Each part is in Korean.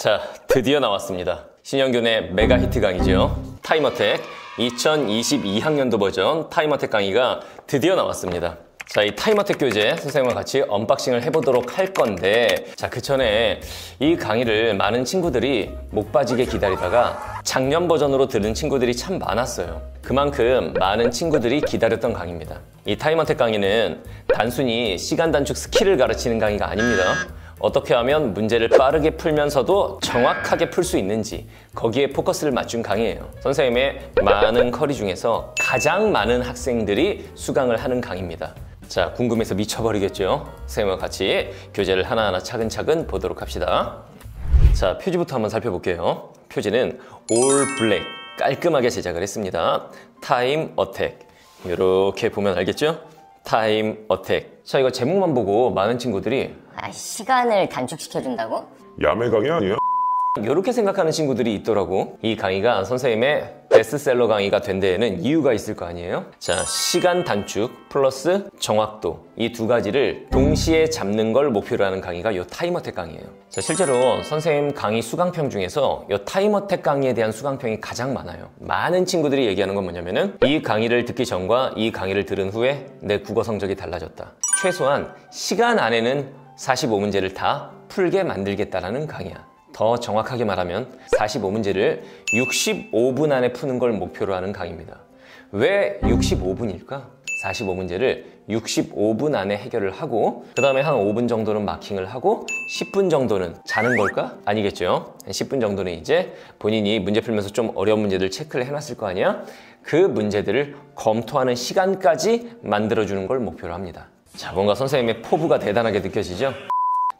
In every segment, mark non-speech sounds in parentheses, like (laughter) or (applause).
자, 드디어 나왔습니다. 신영균의 메가 히트 강의죠. Time Attack 2022학년도 버전 Time Attack 강의가 드디어 나왔습니다. 자, 이 Time Attack 교재 선생님과 같이 unboxing을 해보도록 할 건데, 자, 그 전에 이 강의를 많은 친구들이 목 빠지게 기다리다가 작년 버전으로 들은 친구들이 참 많았어요. 그만큼 많은 친구들이 기다렸던 강의입니다. 이 Time Attack 강의는 단순히 시간 단축 스킬을 가르치는 강의가 아닙니다. 어떻게 하면 문제를 빠르게 풀면서도 정확하게 풀 수 있는지 거기에 포커스를 맞춘 강의예요. 선생님의 많은 커리 중에서 가장 많은 학생들이 수강을 하는 강의입니다. 자, 궁금해서 미쳐버리겠죠? 선생님과 같이 교재를 하나하나 차근차근 보도록 합시다. 자, 표지부터 한번 살펴볼게요. 표지는 all black 깔끔하게 제작을 했습니다. Time Attack 이렇게 보면 알겠죠? Time Attack. 자, 이거 제목만 보고 많은 친구들이 아, 시간을 단축시켜준다고? 야매 강의 아니야? 이렇게 생각하는 친구들이 있더라고. 이 강의가 선생님의 베스트셀러 강의가 된 데에는 이유가 있을 거 아니에요? 자, 시간 단축 플러스 정확도 이 두 가지를 동시에 잡는 걸 목표로 하는 강의가 이 Time Attack 강의예요. 자, 실제로 선생님 강의 수강평 중에서 이 Time Attack 강의에 대한 수강평이 가장 많아요. 많은 친구들이 얘기하는 건 뭐냐면은 이 강의를 듣기 전과 이 강의를 들은 후에 내 국어 성적이 달라졌다. 최소한 시간 안에는 45문제를 다 풀게 만들겠다라는 강의야. 더 정확하게 말하면 45문제를 65분 안에 푸는 걸 목표로 하는 강의입니다. 왜 65분일까? 45문제를 65분 안에 해결을 하고 그 다음에 한 5분 정도는 마킹을 하고 10분 정도는 자는 걸까? 아니겠죠. 한 10분 정도는 이제 본인이 문제 풀면서 좀 어려운 문제들 체크를 해놨을 거 아니야? 그 문제들을 검토하는 시간까지 만들어주는 걸 목표로 합니다. 자, 뭔가 선생님의 포부가 대단하게 느껴지죠?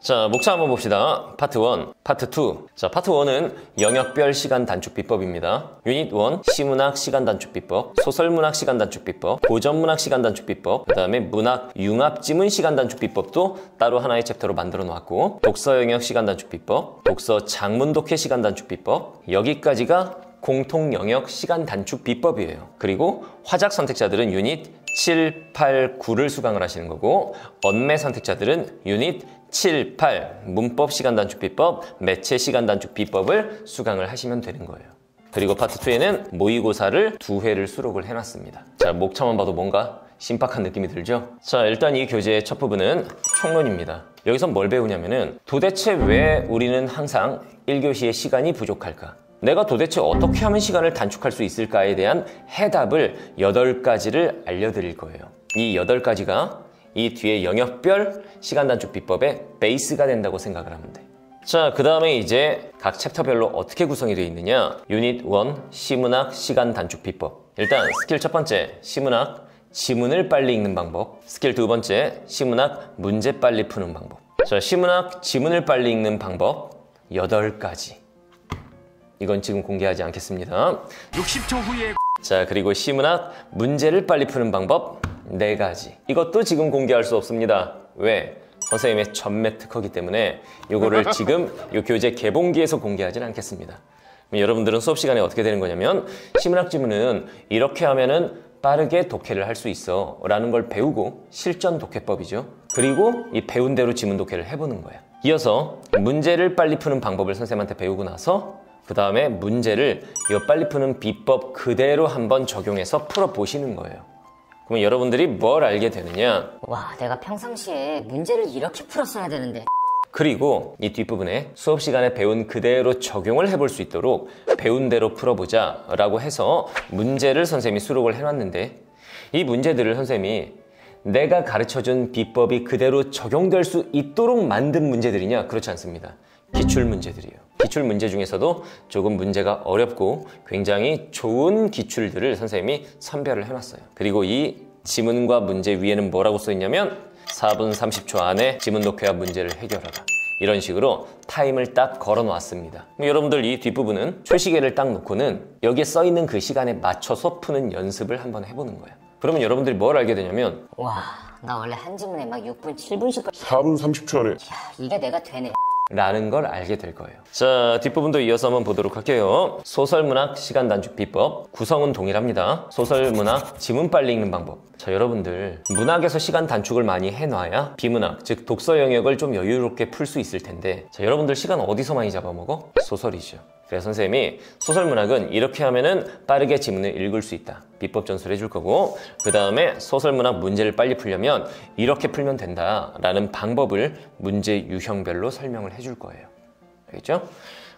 자, 목차 한번 봅시다. 파트 1, 파트 2. 자, 파트 1은 영역별 시간 단축 비법입니다. 유닛 1, 시문학 시간 단축 비법, 소설문학 시간 단축 비법, 고전문학 시간 단축 비법, 그 다음에 문학 융합 지문 시간 단축 비법도 따로 하나의 챕터로 만들어 놓았고, 독서 영역 시간 단축 비법, 독서 장문 독해 시간 단축 비법, 여기까지가 공통 영역 시간 단축 비법이에요. 그리고 화작 선택자들은 유닛 7, 8, 9를 수강을 하시는 거고 언매 선택자들은 유닛 7, 8 문법 시간 단축 비법, 매체 시간 단축 비법을 수강을 하시면 되는 거예요. 그리고 파트 2에는 모의고사를 두 회를 수록을 해놨습니다. 자, 목차만 봐도 뭔가 신박한 느낌이 들죠? 자, 일단 이 교재의 첫 부분은 총론입니다. 여기서 뭘 배우냐면은 도대체 왜 우리는 항상 1교시에 시간이 부족할까? 내가 도대체 어떻게 하면 시간을 단축할 수 있을까에 대한 해답을 8가지를 알려드릴 거예요. 이 8가지가 이 뒤에 영역별 시간 단축 비법의 베이스가 된다고 생각을 하면 돼. 자, 그 다음에 이제 각 챕터별로 어떻게 구성이 되어 있느냐. 유닛 1, 시문학 시간 단축 비법. 일단 스킬 첫 번째, 시문학 지문을 빨리 읽는 방법. 스킬 두 번째, 시문학 문제 빨리 푸는 방법. 자, 시문학 지문을 빨리 읽는 방법 8가지. 이건 지금 공개하지 않겠습니다. 60초 후에 자, 그리고 시문학 문제를 빨리 푸는 방법 4가지. 이것도 지금 공개할 수 없습니다. 왜? 선생님의 전매 특허기 때문에 이거를 (laughs) 지금 이 교재 개봉기에서 공개하지는 않겠습니다. 여러분들은 수업 시간에 어떻게 되는 거냐면 시문학 지문은 이렇게 하면은 빠르게 독해를 할 수 있어 라는 걸 배우고 실전 독해법이죠. 그리고 이 배운 대로 지문 독해를 해보는 거야. 이어서 문제를 빨리 푸는 방법을 선생님한테 배우고 나서 그 다음에 문제를 이 빨리 푸는 비법 그대로 한번 적용해서 풀어보시는 거예요. 그러면 여러분들이 뭘 알게 되느냐? 와, 내가 평상시에 문제를 이렇게 풀었어야 되는데. 그리고 이 뒷부분에 수업 시간에 배운 그대로 적용을 해볼 수 있도록 배운 대로 풀어보자 라고 해서 문제를 선생님이 수록을 해놨는데 이 문제들을 선생님이 내가 가르쳐준 비법이 그대로 적용될 수 있도록 만든 문제들이냐? 그렇지 않습니다. 기출 문제들이에요. 기출 문제 중에서도 조금 문제가 어렵고 굉장히 좋은 기출들을 선생님이 선별을 해놨어요. 그리고 이 지문과 문제 위에는 뭐라고 써있냐면 4분 30초 안에 지문 독해와 문제를 해결하라. 이런 식으로 타임을 딱 걸어 놓았습니다. 여러분들 이 뒷부분은 초시계를 딱 놓고는 여기에 써 있는 그 시간에 맞춰서 푸는 연습을 한번 해보는 거예요. 그러면 여러분들이 뭘 알게 되냐면 와, 나 원래 한 지문에 막 6분, 7분씩 걸... 4분 30초 안에 야, 이게 내가 되네. 라는 걸 알게 될 거예요. 자, 뒷부분도 이어서 한번 보도록 할게요. 소설문학 시간 단축 비법. 구성은 동일합니다. 소설문학 지문 빨리 읽는 방법. 자, 여러분들 문학에서 시간 단축을 많이 해놔야 비문학, 즉 독서 영역을 좀 여유롭게 풀 수 있을 텐데 자, 여러분들 시간 어디서 많이 잡아먹어? 소설이죠. 그래서 선생님이 소설 문학은 이렇게 하면은 빠르게 지문을 읽을 수 있다. 비법 전수를 해줄 거고 그 다음에 소설 문학 문제를 빨리 풀려면 이렇게 풀면 된다라는 방법을 문제 유형별로 설명을 해줄 거예요. 알겠죠?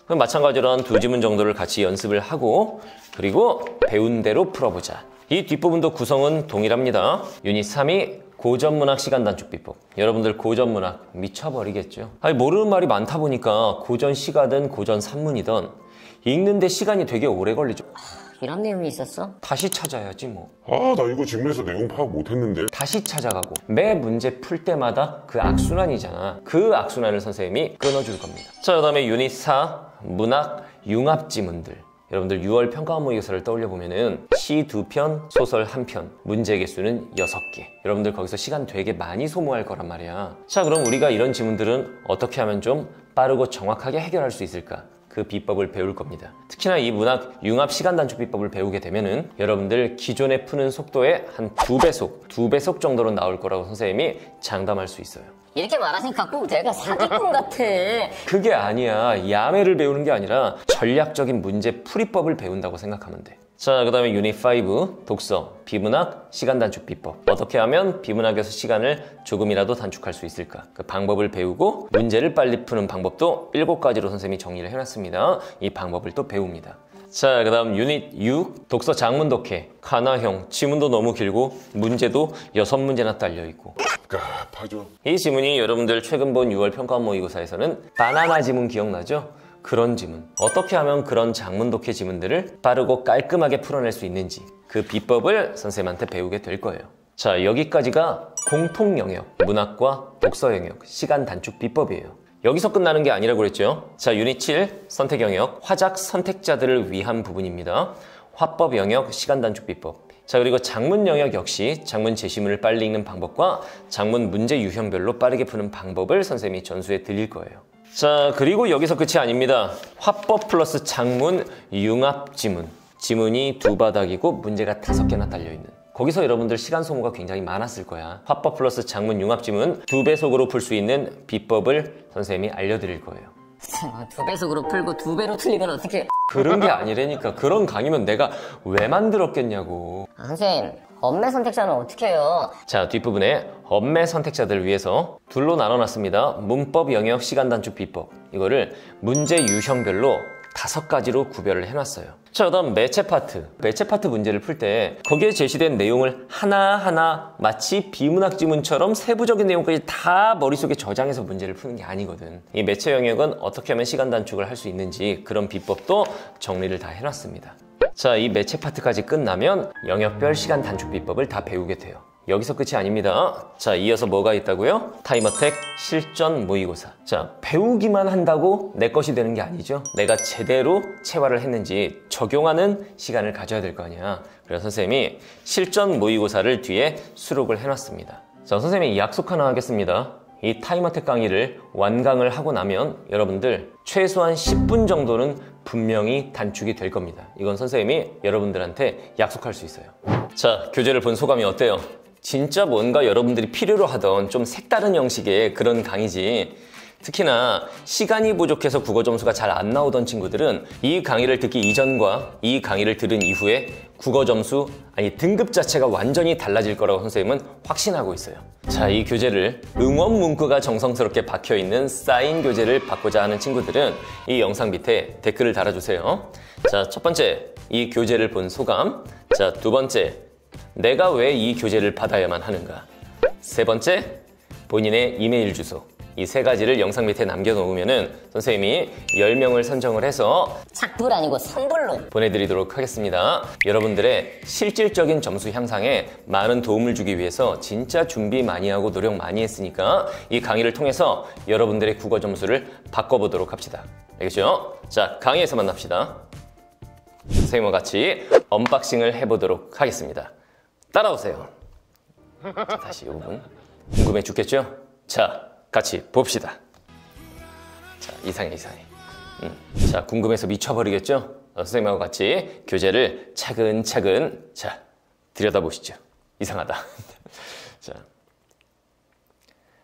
그럼 마찬가지로 한 두 지문 정도를 같이 연습을 하고 그리고 배운 대로 풀어보자. 이 뒷부분도 구성은 동일합니다. 유닛 3이 고전문학 시간 단축 비법. 여러분들 고전문학 미쳐버리겠죠. 아니 모르는 말이 많다 보니까 고전 시가든 고전 산문이든 읽는데 시간이 되게 오래 걸리죠. 이런 내용이 있었어? 다시 찾아야지 뭐. 아, 나 이거 지문에서 내용 파악 못했는데. 다시 찾아가고 매 문제 풀 때마다 그 악순환이잖아. 그 악순환을 선생님이 끊어줄 겁니다. 자, 그다음에 유닛 4 문학 융합 지문들. 여러분들 6월 평가 모의고사를 떠올려 보면은 시 두 편, 소설 한 편, 문제 개수는 6개. 여러분들 거기서 시간 되게 많이 소모할 거란 말이야. 자, 그럼 우리가 이런 지문들은 어떻게 하면 좀 빠르고 정확하게 해결할 수 있을까? 그 비법을 배울 겁니다. 특히나 이 문학 융합 시간 단축 비법을 배우게 되면은 여러분들 기존에 푸는 속도의 한 두 배속, 두 배속 정도로 나올 거라고 선생님이 장담할 수 있어요. 이렇게 말하니까 꼭 내가 사기꾼 같아. (laughs) 그게 아니야. 야매를 배우는 게 아니라 전략적인 문제 풀이법을 배운다고 생각하면 돼. 자, 그 다음에 유닛 5, 독서, 비문학, 시간 단축 비법. 어떻게 하면 비문학에서 시간을 조금이라도 단축할 수 있을까? 그 방법을 배우고 문제를 빨리 푸는 방법도 7가지로 선생님이 정리를 해놨습니다. 이 방법을 또 배웁니다. 자, 그 다음 유닛 6, 독서 장문 독해. 카나형, 지문도 너무 길고 문제도 6문제나 딸려있고. 이 지문이 여러분들 최근 본 6월 평가 모의고사에서는 바나나 지문 기억나죠? 그런 지문. 어떻게 하면 그런 장문 독해 지문들을 빠르고 깔끔하게 풀어낼 수 있는지 그 비법을 선생님한테 배우게 될 거예요. 자, 여기까지가 공통 영역, 문학과 독서 영역, 시간 단축 비법이에요. 여기서 끝나는 게 아니라고 그랬죠. 자, 유닛 7 선택 영역, 화작 선택자들을 위한 부분입니다. 화법 영역, 시간 단축 비법. 자, 그리고 작문 영역 역시 작문 제시문을 빨리 읽는 방법과 작문 문제 유형별로 빠르게 푸는 방법을 선생님이 전수해 드릴 거예요. 자, 그리고 여기서 끝이 아닙니다. 화법 플러스 작문 융합 지문. 지문이 두 바닥이고 문제가 다섯 개나 달려있는. 거기서 여러분들 시간 소모가 굉장히 많았을 거야. 화법 플러스 작문 융합 지문 두 배속으로 풀 수 있는 비법을 선생님이 알려드릴 거예요. (laughs) 두 배속으로 풀고 두 배로 틀리면 어떻게? 그런 게 아니라니까. 그런 강의면 내가 왜 만들었겠냐고. 아, 선생님, 언매 선택자는 어떻게 해요? 자, 뒷부분에 언매 선택자들을 위해서 둘로 나눠놨습니다. 문법 영역 시간 단축 비법. 이거를 문제 유형별로 다섯 가지로 구별을 해놨어요. 자, 그다음 매체 파트. 매체 파트 문제를 풀 때 거기에 제시된 내용을 하나하나 마치 비문학 지문처럼 세부적인 내용까지 다 머릿속에 저장해서 문제를 푸는 게 아니거든. 이 매체 영역은 어떻게 하면 시간 단축을 할 수 있는지 그런 비법도 정리를 다 해놨습니다. 자, 이 매체 파트까지 끝나면 영역별 시간 단축 비법을 다 배우게 돼요. 여기서 끝이 아닙니다. 자, 이어서 뭐가 있다고요? time attack 실전 모의고사. 자, 배우기만 한다고 내 것이 되는 게 아니죠. 내가 제대로 체화를 했는지 적용하는 시간을 가져야 될 거 아니야. 그래서 선생님이 실전 모의고사를 뒤에 수록을 해놨습니다. 자, 선생님이 약속 하나 하겠습니다. 이 time attack 강의를 완강을 하고 나면 여러분들 최소한 10분 정도는 분명히 단축이 될 겁니다. 이건 선생님이 여러분들한테 약속할 수 있어요. 자, 교재를 본 소감이 어때요? 진짜 뭔가 여러분들이 필요로 하던 좀 색다른 형식의 그런 강의지. 특히나 시간이 부족해서 국어 점수가 잘 안 나오던 친구들은 이 강의를 듣기 이전과 이 강의를 들은 이후에 국어 점수, 아니 등급 자체가 완전히 달라질 거라고 선생님은 확신하고 있어요. 자, 이 교재를 응원 문구가 정성스럽게 박혀 있는 사인 교재를 받고자 하는 친구들은 이 영상 밑에 댓글을 달아주세요. 자, 첫 번째, 이 교재를 본 소감. 자, 두 번째, 내가 왜 이 교재를 받아야만 하는가? 세 번째, 본인의 이메일 주소. 이 세 가지를 영상 밑에 남겨놓으면은 선생님이 10명을 선정을 해서 착불 아니고 선불로. 보내드리도록 하겠습니다. 여러분들의 실질적인 점수 향상에 많은 도움을 주기 위해서 진짜 준비 많이 하고 노력 많이 했으니까 이 강의를 통해서 여러분들의 국어 점수를 바꿔보도록 합시다. 알겠죠? 자, 강의에서 만납시다. 선생님과 같이 unboxing을 해보도록 하겠습니다. 따라오세요. 자, 다시 이 부분. 궁금해 죽겠죠? 자, 같이 봅시다. 자, 이상해, 이상해. 음. 자, 궁금해서 미쳐버리겠죠? 어, 선생님하고 같이 교재를 차근차근, 자, 들여다보시죠. 이상하다. (laughs)